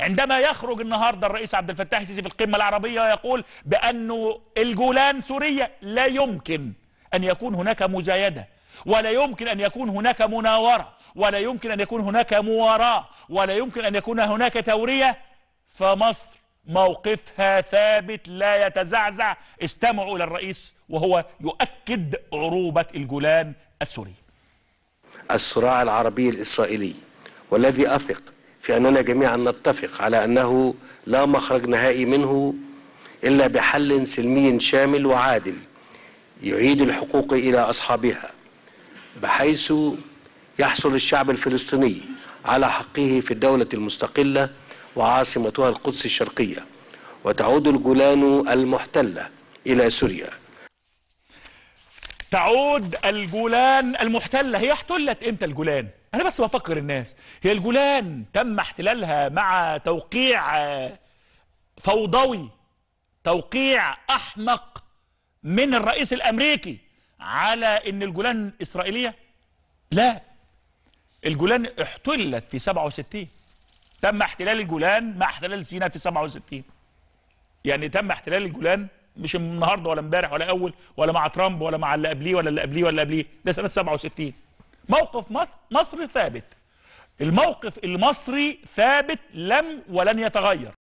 عندما يخرج النهارده الرئيس عبد الفتاح السيسي في القمة العربية ويقول بانه الجولان سوريا لا يمكن أن يكون هناك مزايدة ولا يمكن أن يكون هناك مناورة ولا يمكن أن يكون هناك مواراه ولا يمكن أن يكون هناك تورية. فمصر موقفها ثابت لا يتزعزع. استمعوا إلى الرئيس وهو يؤكد عروبة الجولان السوري. الصراع العربي الإسرائيلي والذي أثق في أننا جميعا نتفق على أنه لا مخرج نهائي منه إلا بحل سلمي شامل وعادل يعيد الحقوق إلى أصحابها بحيث يحصل الشعب الفلسطيني على حقه في الدولة المستقلة وعاصمتها القدس الشرقية وتعود الجولان المحتلة إلى سوريا. تعود الجولان المحتلة. هي احتلت إمتى الجولان؟ أنا بس بفكر الناس. هي الجولان تم احتلالها مع توقيع فوضوي توقيع أحمق من الرئيس الأمريكي. على إن الجولان إسرائيلية؟ لا. الجولان احتلت في 67 تم احتلال الجولان مع احتلال سيناء في 67 يعني تم احتلال الجولان مش النهارده ولا امبارح ولا اول ولا مع ترامب ولا مع اللي قبليه ولا اللي قبليه ولا اللي قبليه. ده سنة 67 موقف مصر ثابت. الموقف المصري ثابت لم ولن يتغير.